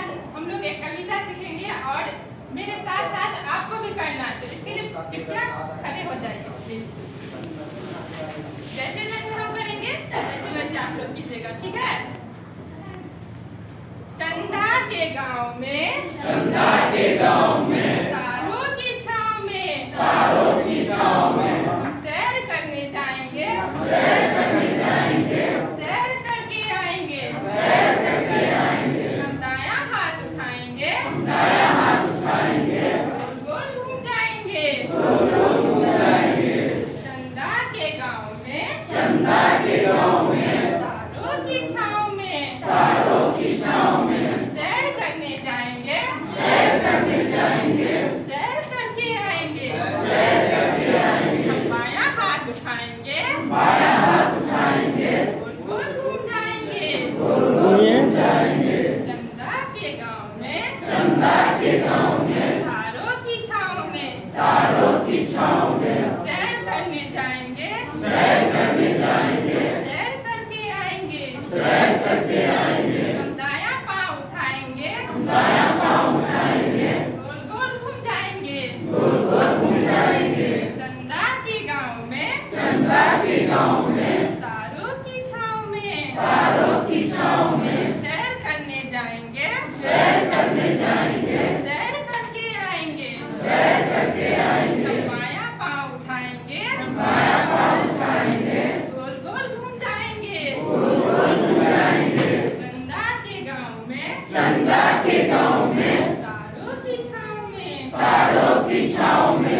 आज हम लोग एक कविता सीखेंगे और मेरे साथ साथ आपको भी करना है। तो इसके लिए कृपया खड़े हो जाइए। जैसे जैसे हम करेंगे, वैसे वैसे आप लोग कीजिएगा, ठीक है? चंदा के गाँव में चंदा के गाँव में तारों की छाव में तारों की छाव में सैर करने जाएँगे सैर करने जाएँगे सैर करके आएँगे सैर करके आएँगे हम दायां हाथ उठाएँगे दाया हाथ उठाएँगे गोल गोल घूम जाएँगे गोल गोल घूम जाएँगे चंदा के गाँव में चंदा के गाँव में तारों की छाव में तारों की छाव में सैर करने जाएँगे सैर करने जाएँगे सैर करके आएँगे सैर करके आएँगे हम बायां हाथ उठाएँगे बाया हाथ उठाएँगे गोल गोल घूम जाएँगे गोल गोल घूम जाएँगे चंदा के गाँव में चंदा के गाँव में। तारों की छाव में। तारों की छाव में। सैर करने जाएँगे। सैर करने जाएँगे। सैर करके आएँगे। सैर करके आएँगे। हम दायां पाँव उठाएँगे। दाया पाँव उठाएँगे। गोल गोल घूम जाएँगे। गोल गोल घूम जाएँगे। चंदा के गाँव में। चंदा के गाँव में। चंदा के गाँव में। तारों की छाव में। तारों की छाव में।